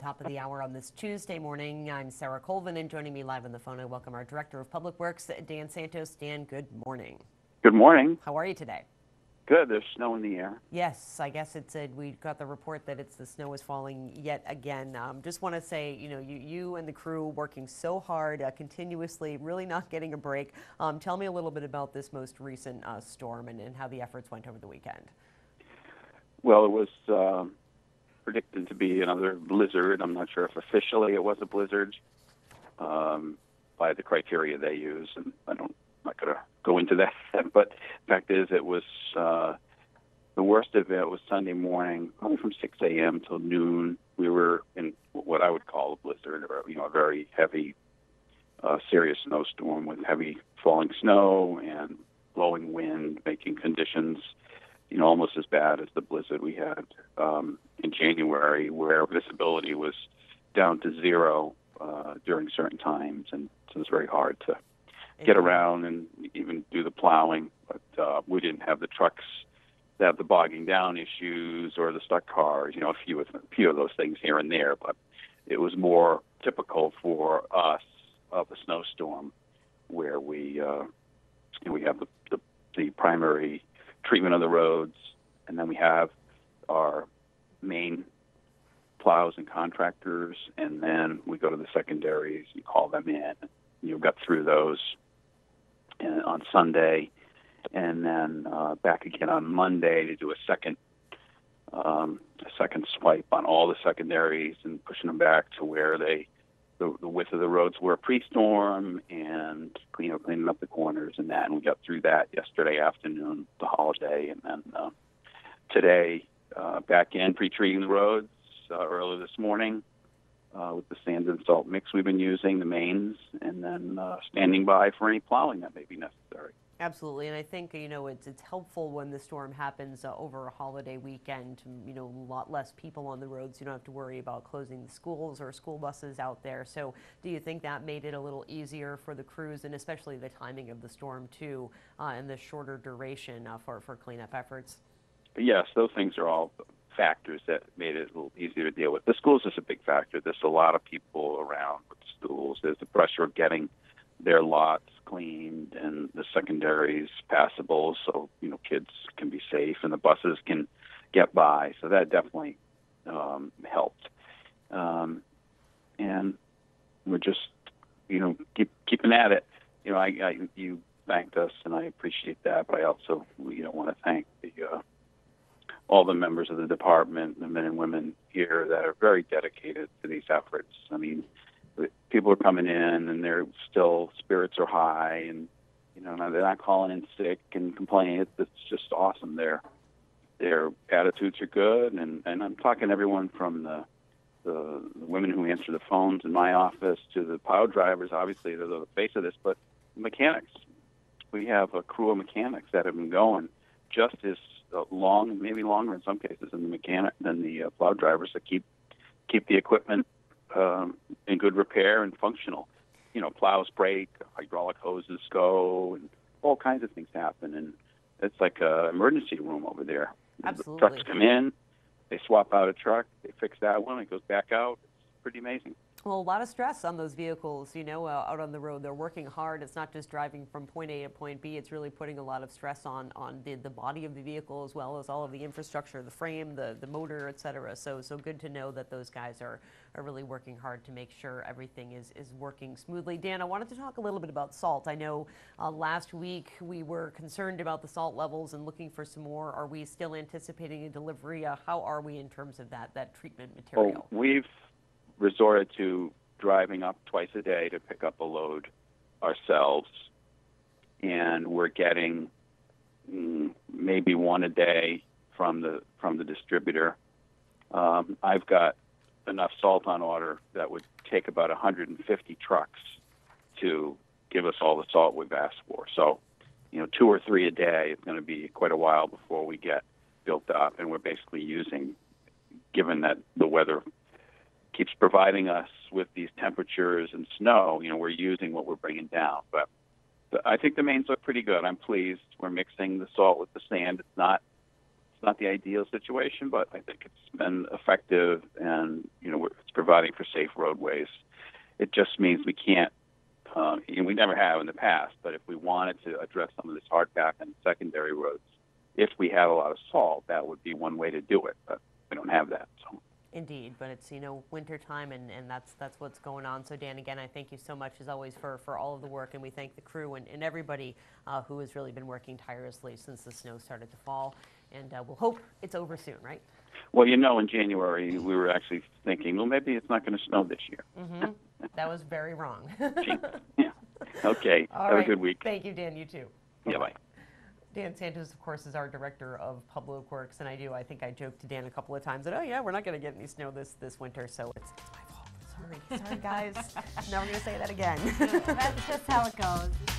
top of the hour on this Tuesday morning. I'm Sarah Colvin, and joining me live on the phone, I welcome our Director of Public Works, Dan Santos. Dan, good morning. Good morning. How are you today? Good. There's snow in the air. Yes, I guess it's a, we got the report that it's the snow is falling yet again. Um, just want to say, you know, you, you and the crew working so hard, uh, continuously, really not getting a break. Um, tell me a little bit about this most recent uh, storm and, and how the efforts went over the weekend. Well, it was uh, predicted to be another blizzard. I'm not sure if officially it was a blizzard um, by the criteria they use, and I don't I'm not going to go into that. But the fact is, it was uh, the worst of it was Sunday morning, probably from 6 a.m. till noon. We were in what I would call a blizzard, or you know, a very heavy, uh, serious snowstorm with heavy falling snow and blowing wind, making conditions, you know, almost as bad as the blizzard we had um, in January, where visibility was down to zero uh, during certain times, and so it was very hard to get around and even do the plowing. But uh, we didn't have the trucks that have the bogging down issues or the stuck cars. You know, a few of a few of those things here and there, but it was more typical for us of a snowstorm where we uh, we have the, the the primary treatment of the roads, and then we have our main plows and contractors, and then we go to the secondaries. You call them in. You got through those and, on Sunday, and then uh, back again on Monday to do a second um, a second swipe on all the secondaries and pushing them back to where they the, the width of the roads were pre-storm and you know cleaning up the corners and that. And we got through that yesterday afternoon, the holiday, and then uh, today uh, back in pre-treating the roads uh, early this morning uh, with the sand and salt mix we've been using, the mains, and then uh, standing by for any plowing that may be necessary. Absolutely, and I think you know it's it's helpful when the storm happens uh, over a holiday weekend. You know, a lot less people on the roads. You don't have to worry about closing the schools or school buses out there. So, do you think that made it a little easier for the crews, and especially the timing of the storm too, uh, and the shorter duration uh, for for cleanup efforts? Yes, those things are all factors that made it a little easier to deal with. The schools is a big factor. There's a lot of people around with the schools. There's the pressure of getting their lots cleaned and the secondaries passable so you know kids can be safe and the buses can get by. So that definitely um, helped. Um, and we're just you know keep keeping at it. You know, I, I you thanked us and I appreciate that, but I also you know want to thank the uh, all the members of the department, the men and women here that are very dedicated to these efforts. I mean, people are coming in and their still spirits are high, and you know they're not calling in sick and complaining. It's, just awesome. Their their attitudes are good, and and I'm talking everyone from the the, women who answer the phones in my office to the plow drivers. Obviously, they're the face of this, but mechanics. We have a crew of mechanics that have been going just as uh, long, maybe longer in some cases, than the mechanic than the uh, plow drivers that keep keep the equipment um, in good repair and functional. You know, plows break, hydraulic hoses go, and all kinds of things happen, and it's like a emergency room over there. Absolutely. The trucks come in, they swap out a truck, they fix that one, it goes back out. It's pretty amazing. Well, a lot of stress on those vehicles, you know, uh, out on the road. They're working hard. It's not just driving from point A to point B. It's really putting a lot of stress on on the, the body of the vehicle as well as all of the infrastructure, the frame, the, the motor, et cetera. So, so good to know that those guys are, are really working hard to make sure everything is, is working smoothly. Dan, I wanted to talk a little bit about salt. I know uh, last week we were concerned about the salt levels and looking for some more. Are we still anticipating a delivery? Uh, how are we in terms of that, that treatment material? We've resorted to driving up twice a day to pick up a load ourselves, and we're getting mm, maybe one a day from the from the distributor. Um, I've got enough salt on order that would take about 150 trucks to give us all the salt we've asked for. So, you know, two or three a day is going to be quite a while before we get built up, and we're basically using, given that the weather keeps providing us with these temperatures and snow, you know, we're using what we're bringing down. But, I think the mains look pretty good. I'm pleased. We're mixing the salt with the sand. It's not it's not the ideal situation, but I think it's been effective, and you know, it's providing for safe roadways. It just means we can't, um, and we never have in the past. But if we wanted to address some of this hardpack and secondary roads, if we had a lot of salt, that would be one way to do it. But we don't have that, so. Indeed, but it's, you know, winter time and, and that's, that's what's going on. So Dan, again, I thank you so much as always for, for all of the work and we thank the crew and, and everybody uh, who has really been working tirelessly since the snow started to fall. And uh, we'll hope it's over soon, right? Well, you know, in January we were actually thinking, well, maybe it's not going to snow this year. hmm That was very wrong. Yeah. Okay. All have right. a good week. Thank you, Dan, you too. Yeah, bye. Dan Santos, of course, is our director of Public Works, and I do, I think I joked to Dan a couple of times that, oh yeah, we're not gonna get any snow this, this winter, so it's, it's my fault. Sorry, sorry guys. Never gonna say that again. That's just how it goes.